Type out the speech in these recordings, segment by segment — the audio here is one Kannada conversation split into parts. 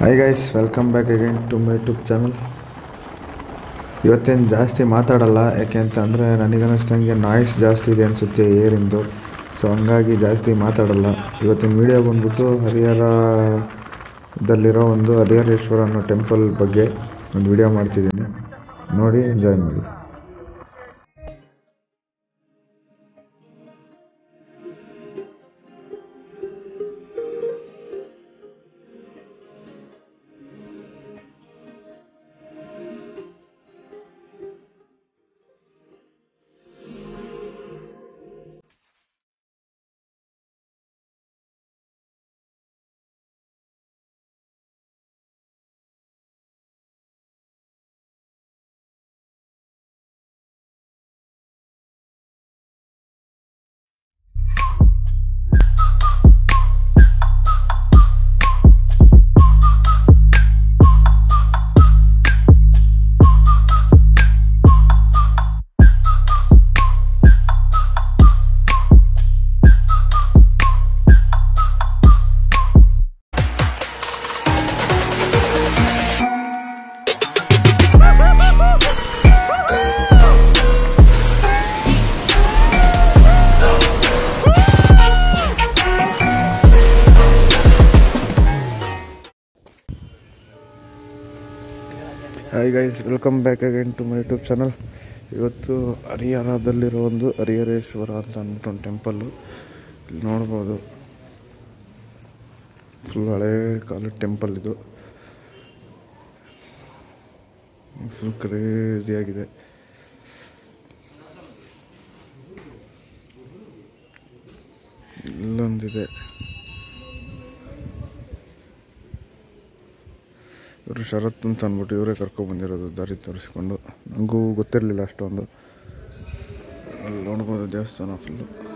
Hi guys welcome back again to my YouTube channel ಇವತ್ತೇನು ಜಾಸ್ತಿ ಮಾತಾಡಲ್ಲ, ಯಾಕೆ ಅಂತ ಅಂದರೆ ನನಗನ್ನಿಸ್ದಂಗೆ ನಾಯ್ಸ್ ಜಾಸ್ತಿ ಇದೆ ಅನಿಸುತ್ತೆ ಏರಿಂದು ಸೊ ಹಂಗಾಗಿ ಜಾಸ್ತಿ ಮಾತಾಡಲ್ಲ. ಇವತ್ತಿನ ವಿಡಿಯೋ ಬಂದ್ಬಿಟ್ಟು ಹರಿಹರದಲ್ಲಿರೋ ಒಂದು ಹರಿಹರೇಶ್ವರ ಅನ್ನೋ ಟೆಂಪಲ್ ಬಗ್ಗೆ ಒಂದು ವಿಡಿಯೋ ಮಾಡ್ತಿದ್ದೀನಿ. ನೋಡಿ ಎಂಜಾಯ್ ಮಾಡಿ. Hi guys welcome back again to my YouTube channel ಇವತ್ತು ಹರಿಹರದಲ್ಲಿರೋ ಒಂದು ಹರಿಹರೇಶ್ವರ ಅಂತ ಅಂದ್ಬಿಟ್ಟು ಒಂದು ಟೆಂಪಲ್ಲು ಇಲ್ಲಿ ನೋಡ್ಬೋದು. ಫುಲ್ ಹಳೇ ಕಾಲದ ಟೆಂಪಲ್ ಇದು. ಫುಲ್ ಕ್ರೇಜಿಯಾಗಿದೆ ಇಲ್ಲೊಂದಿದೆ. ಇವರು ಶರತ್ ಅಂತ ಅಂದ್ಬಿಟ್ಟು ಇವರೇ ಕರ್ಕೊಬಂದಿರೋದು ದಾರಿ ತೋರಿಸ್ಕೊಂಡು. ನನಗೂ ಗೊತ್ತಿರಲಿಲ್ಲ ಅಷ್ಟೊಂದು. ಅಲ್ಲಿ ನೋಡ್ಬೋದು ದೇವಸ್ಥಾನ ಫುಲ್ಲು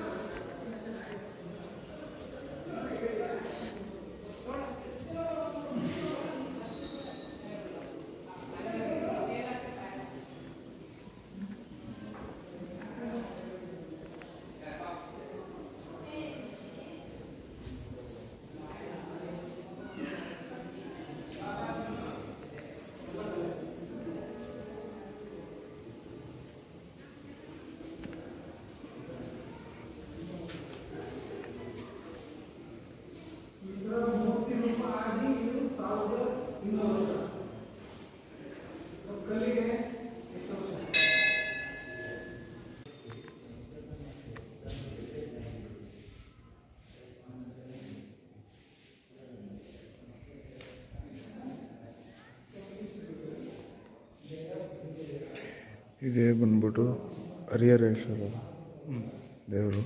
ಇದೇ ಬಂದ್ಬಿಟ್ಟು ಹರಿಹರೇಶ್ವರ ದೇವರು.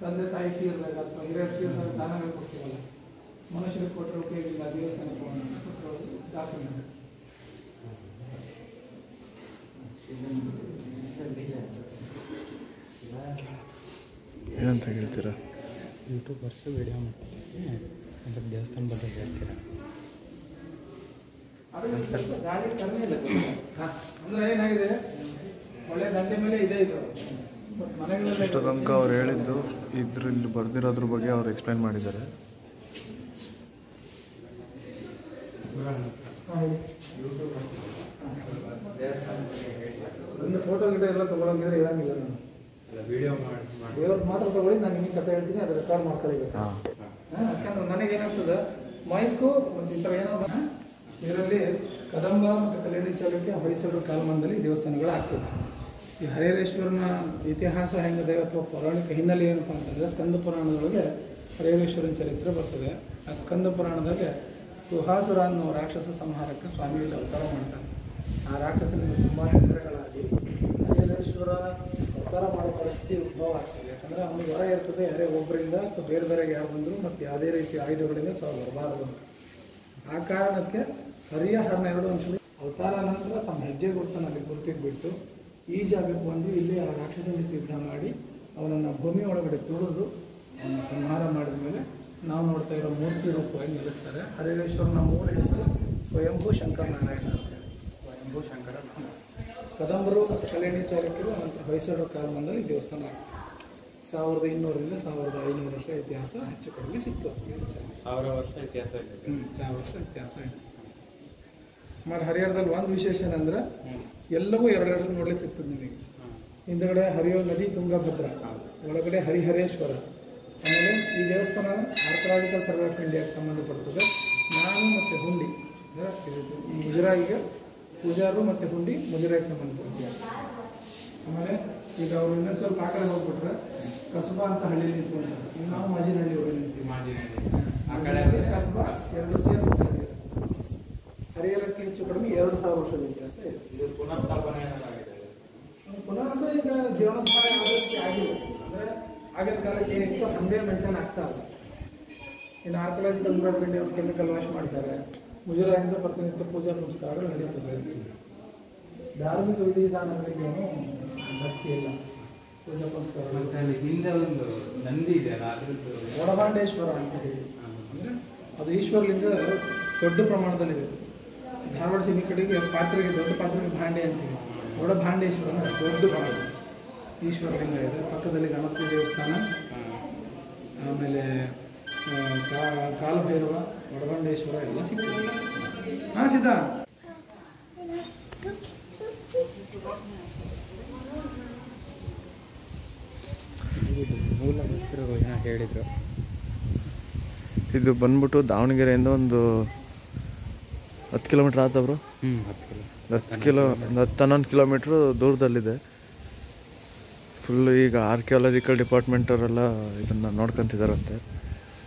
ತಂದೆ ತಾಯಿ ತೀರ್ದಾಗ ಅಥವಾ ಹಿರಿಯರು ತೀರ್ದಾಗ ದಾನಗಳು ಕೊಡ್ತೀವಲ್ಲ. ಮನುಷ್ಯರಿಗೆ ಕೊಟ್ಟರೆ ಉಪಯೋಗ ಇಲ್ಲ ದೇವಸ್ಥಾನಕ್ಕೆ ಹೋಗೋಣ ಅಂತ ದಾಖಲೆ ಏನಂತ ಹೇಳ್ತೀರಾ? ಯೂಟ್ಯೂಬರ್ಸು ವಿಡಿಯೋ ಮಾಡ್ತೀನಿ. ಅದ್ರ ದೇವಸ್ಥಾನ ಬಗ್ಗೆ ಹೇಳ್ತೀರಾ? ಅಂದ್ರೆ ಏನಾಗಿದೆ? ಒಳ್ಳೆ ದಂಡೆ ಮೇಲೆ ಇದೆ ಇದು. ಇಷ್ಟು ತನಕ ಅವ್ರು ಹೇಳಿದ್ದು ಇದ್ರಲ್ಲಿ ಬರ್ದಿರೋದ್ರ ಬಗ್ಗೆ ಅವ್ರು ಎಕ್ಸ್ಪ್ಲೈನ್ ಮಾಡಿದ್ದಾರೆ. ಫೋಟೋ ಗಿಡ ಎಲ್ಲ ತಗೊಳಂಗಿದ್ರೆ ಇರಂಗಿಲ್ಲ ನಾನು. ವಿಡಿಯೋ ಮಾಡಿ ಮಾತ್ರ ತಗೊಳ್ಳಿ ನಾನು ನಿಮಗೆ ಕಥೆ ಹೇಳ್ತೀನಿ ಅದು ರೆಕಾರ್ಡ್ ಹಾ, ಯಾಕಂದ್ರೆ ನನಗೇನಾಗ್ತದೆ ಮೈಕು ಮತ್ತು ಈ ಥರ ಏನೋ ಇದರಲ್ಲಿ ಕದಂಬ ಮತ್ತು ಕಲ್ಯಾಣಿ ಚೌಕಕ್ಕೆ ಮೈಸೂರು ಕಾಲಮಾನದಲ್ಲಿ ದೇವಸ್ಥಾನಗಳು ಆಗ್ತದೆ. ಈ ಹರಿಹರೇಶ್ವರನ ಇತಿಹಾಸ ಹೆಂಗಿದೆ ಅಥವಾ ಪೌರಾಣಿಕ ಹಿನ್ನೆಲೆ ಏನಪ್ಪ ಅಂತಂದರೆ ಸ್ಕಂದ ಪುರಾಣದೊಳಗೆ ಹರಿಹರೇಶ್ವರನ ಚರಿತ್ರೆ ಬರ್ತದೆ. ಆ ಸ್ಕಂದ ಪುರಾಣದಾಗೆ ಗುಹಾಸುರ ಅನ್ನೋ ರಾಕ್ಷಸ ಸಂಹಾರಕ್ಕೆ ಸ್ವಾಮಿಯಲ್ಲಿ ಅವತಾರ ಮಾಡ್ತಾನೆ ಆ ರಾಕ್ಷಸನಿಗೆ ತುಂಬ ತೊಂದರೆಗಳಾಗಿ ಹರಿಹರೇಶ್ವರ ಅವತಾರ ಮಾಡೋ ಪರಿಸ್ಥಿತಿ ಉದ್ಭವ ಆಗ್ತದೆ. ಯಾಕಂದರೆ ಅವನಿಗೆ ಹೊರ ಇರ್ತದೆ, ಯಾರೇ ಒಬ್ಬರಿಂದ ಸೊ ಬೇರೆ ಬೇರೆಗೆ ಯಾರು ಬಂದರು ಮತ್ತು ಯಾವುದೇ ರೀತಿ ಆಯುಧಗಳಿಂದ ಸೊ ಬರಬಾರದು ಅಂತ. ಆ ಕಾರಣಕ್ಕೆ ಹರಿಯ ಹನ್ನೆರಡು ಅಂಶಗಳು ಅವತಾರ ನಂತರ ತಮ್ಮ ಹೆಜ್ಜೆ ಗುರುತನ್ನು ಅಲ್ಲಿ ಗುರುತಿದ್ಬಿಟ್ಟು ಈ ಜಾಗಕ್ಕೆ ಬಂದು ಇಲ್ಲಿ ಆ ರಾಕ್ಷಸನ ಜೊತೆ ಯುದ್ಧ ಮಾಡಿ ಅವನನ್ನು ಭೂಮಿ ಒಳಗಡೆ ತುಳಿದು ಅವನ ಸಂಹಾರ ಮಾಡಿದ ಮೇಲೆ ನಾವು ನೋಡ್ತಾ ಇರೋ ಮೂರ್ತಿ ರೂಪವಾಗಿ ನಿಲ್ಲಿಸ್ತಾರೆ. ಹರಿವೇಶ್ವರನ ಮೂಲ ಹೆಸರು ಸ್ವಯಂಭೂ ಶಂಕರ ನಾರಾಯಣ ಅಂತ ಹೇಳಿ. ಸ್ವಯಂಭೂ ಶಂಕರ ಕದಂಬರು ಮತ್ತು ಕಲ್ಯಾಣಿ ಚಾಲುಕ್ಯರು ನಂತರ ಹೊಯ್ಸಳರ ಕಾಲಮಾನದಲ್ಲಿ ದೇವಸ್ಥಾನ ಆಗ್ತದೆ ಸಾವಿರದ ಇನ್ನೂರರಿಂದ ಸಾವಿರದ ಐನೂರು ವರ್ಷ ಇತಿಹಾಸ ಹೆಚ್ಚು ಕಡಿಮೆ ಸಿಕ್ತು. ಸಾವಿರ ವರ್ಷ ಇತಿಹಾಸ ಇದೆ. ಹ್ಞೂ ಸಾವಿರ ವರ್ಷ ಇತಿಹಾಸ ಇದೆ. ಆಮೇಲೆ ಹರಿಹರದಲ್ಲಿ ಒಂದು ವಿಶೇಷ ಏನಂದ್ರೆ ಎಲ್ಲವೂ ಎರಡೆರಡು ನೋಡ್ಲಿಕ್ಕೆ ಸಿಗ್ತದೆ ನಿಮಗೆ. ಹಿಂದಗಡೆ ಹರಿಯೋ ನದಿ ತುಂಗಭದ್ರ, ಒಳಗಡೆ ಹರಿಹರೇಶ್ವರ. ಆಮೇಲೆ ಈ ದೇವಸ್ಥಾನ ಆರ್ಥರಾಜಿಕಲ್ ಸರ್ವೆ ಆಫ್ ಇಂಡಿಯಾಗೆ ಸಂಬಂಧಪಡ್ತದೆ. ನಾನು ಮತ್ತು ಹುಂಡಿ ಮುಜರಾಯಿಗೆ ಪೂಜಾರು ಮತ್ತು ಹುಂಡಿ ಮುಜರಾಯಿಗೆ ಸಂಬಂಧಪಡ್ತೀವಿ ಆಮೇಲೆ ಈಗ ಅವ್ರು ಇನ್ನೊಂದು ಸ್ವಲ್ಪ ಆ ಕಡೆ ಹೋಗ್ಬಿಟ್ರೆ ಕಸಬಾ ಅಂತ ಹಳ್ಳಿ ನಿಂತ್ಕೊಂಡಿದ್ದಾರೆ ನಾವು ಮಾಜಿನಹಳ್ಳಿ ಹೋಗಿ ನಿಂತೀವಿ. ಆ ಕಡೆ ಕಸಬಾ ಎರಡು ಸೇರಿ ಹರಿಹರಕ್ಕೆ ಹೆಚ್ಚು ಕಡಿಮೆ ಎರಡು ಸಾವಿರ ವರ್ಷದ ಇತಿಹಾಸ ಇದೆ. ಇದು ಪುನಃಸ್ಥಾಪನೆ ಏನಾಗಿದೆ ಪುನಃ ಅಂದ್ರೆ ಈಗ ಜೀವನೋದ್ಧಾರ ಆಗೋದಕ್ಕೆ ಆಗಿಲ್ಲ ಅಂದ್ರೆ ಆಗಿನ ಕಾಲಕ್ಕೆ ಏನಿತ್ತು ಹಂಗೆ ಮೇಂಟೈನ್ ಆಗ್ತಾ ಇಲ್ಲ. ಇನ್ನು ಆರ್ಕಲಾಜಿಕಲ್ ಪಿಂಡಿ ಅವ್ರು ಕೆಮಿಕಲ್ ವಾಶ್ ಮಾಡಿದ್ದಾರೆ. ಮುಜುರಾಯಿಂದ ಪ್ರತಿನಿತ್ಯ ಪೂಜಾ ಪುನಸ್ಕಾರಗಳು ನಡೀತದೆ ಧಾರ್ಮಿಕ ವಿಧಿವಿಧಾನಗಳಿಗೇನು ಭಕ್ತಿ ಇಲ್ಲ. ಪೂಜಾ ಅಲ್ಲಿ ಹಿಂದೆ ಒಂದು ನಂದಿ ಇದೆ ಒಡಬಾಂಡೇಶ್ವರ ಅಂತ ಹೇಳಿ. ಅಂದ್ರೆ ಅದು ಈಶ್ವರಲಿಂಗ ದೊಡ್ಡ ಪ್ರಮಾಣದಲ್ಲಿದೆ. ಧಾರವಾಡ ಸಿನಿ ಕಡೆಗೆ ಪಾತ್ರೆಗೆ ದೊಡ್ಡ ಪಾತ್ರೆಗೆ ಭಾಂಡೆ ಅಂತೀವಿ. ದೊಡ್ಡ ಭಾಂಡೇಶ್ವರ ಅಂದರೆ ದೊಡ್ಡ ಭಾಂಡೆ. ಈಶ್ವರಲಿಂಗ ಇದೆ. ಪಕ್ಕದಲ್ಲಿ ಗಣಪತಿ ದೇವಸ್ಥಾನ. ಆಮೇಲೆ ಕಾಲಭೈರವ ಒಡಬಂಡೇಶ್ವರ ಎಲ್ಲ ಸಿಗ್ತದೆ. ಹಾಂ ಸಿದ್ಧ ಮೂಲ ಇದು ಬಂದ್ಬಿಟ್ಟು ದಾವಣಗೆರೆಯಿಂದ ಒಂದು ಹತ್ತು ಕಿಲೋಮೀಟ್ರ್ ಆತ ಬ್ರೋ. ಹ್ಞೂ ಹತ್ತು ಕಿಲೋ ಹತ್ತು ಕಿಲೋ ಒಂದು ಹತ್ತು ಹನ್ನೊಂದು ಕಿಲೋಮೀಟ್ರು ದೂರದಲ್ಲಿದೆ. ಫುಲ್ ಈಗ ಆರ್ಕಿಯಾಲಜಿಕಲ್ ಡಿಪಾರ್ಟ್ಮೆಂಟವರೆಲ್ಲ ಇದನ್ನು ನೋಡ್ಕೊತಿದ್ದಾರಂತೆ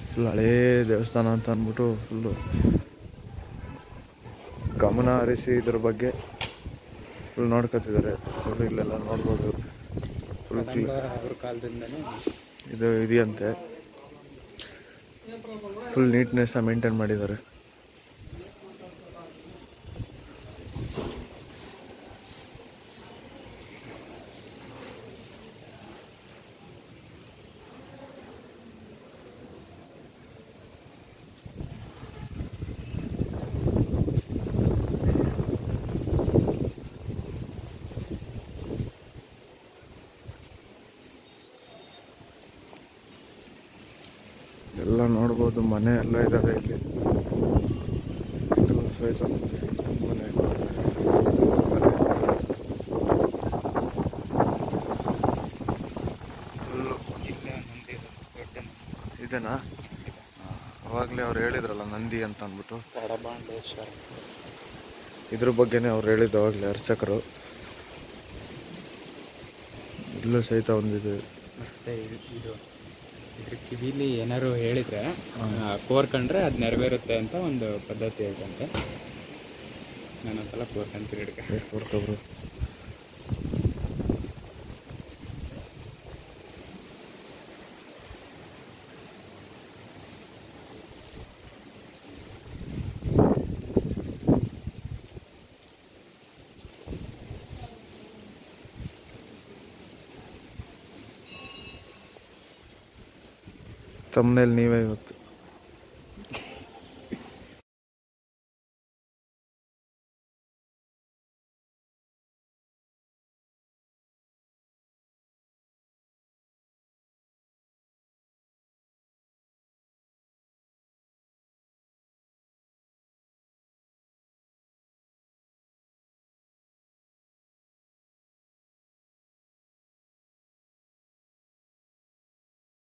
ಫುಲ್ ಹಳೇ ದೇವಸ್ಥಾನ ಅಂತ ಅಂದ್ಬಿಟ್ಟು ಫುಲ್ಲು ಗಮನ ಹರಿಸಿ ಇದ್ರ ಬಗ್ಗೆ ಫುಲ್ ನೋಡ್ಕೊತಿದ್ದಾರೆ ಫುಲ್ ಇಲ್ಲೆಲ್ಲ ನೋಡ್ಬೋದು. ಫುಲ್ ಇದು ಇದೆಯಂತೆ. ಫುಲ್ ನೀಟ್ನೆಸ್ ಮೇಂಟೈನ್ ಮಾಡಿದ್ದಾರೆ ಎಲ್ಲ ನೋಡ್ಬೋದು ಮನೆ ಎಲ್ಲ ಇದಾವೆ ಇಲ್ಲಿ. ಸಹಿತ ಮನೆ. ಇದೆನಾ? ಅವಾಗಲೇ ಅವ್ರು ಹೇಳಿದ್ರಲ್ಲ ನಂದಿ ಅಂತ ಅಂದ್ಬಿಟ್ಟು. ಇದ್ರ ಬಗ್ಗೆನೇ ಅವ್ರು ಹೇಳಿದ್ದು ಅವಾಗ್ಲೇ ಅರ್ಚಕರು. ಇಲ್ಲೂ ಸಹಿತ ಒಂದಿದೆ. ಇದು ಇದ್ರ ಕಿವಿಲಿ ಏನಾರು ಹೇಳಿದ್ರೆ ಕೋರ್ಕಂಡ್ರೆ ಅದು ನೆರವೇರುತ್ತೆ ಅಂತ ಒಂದು ಪದ್ಧತಿ ಐತಂತೆ. ನಾನೊಂದ್ಸಲ ಕೋರ್ಕೊಂತೀನಿ ಹಿಡ್ಕ ಕೊಡ್ತಬ್ರು ತಮ್ಮನೇಲಿ ನೀವೇ ಇವತ್ತು.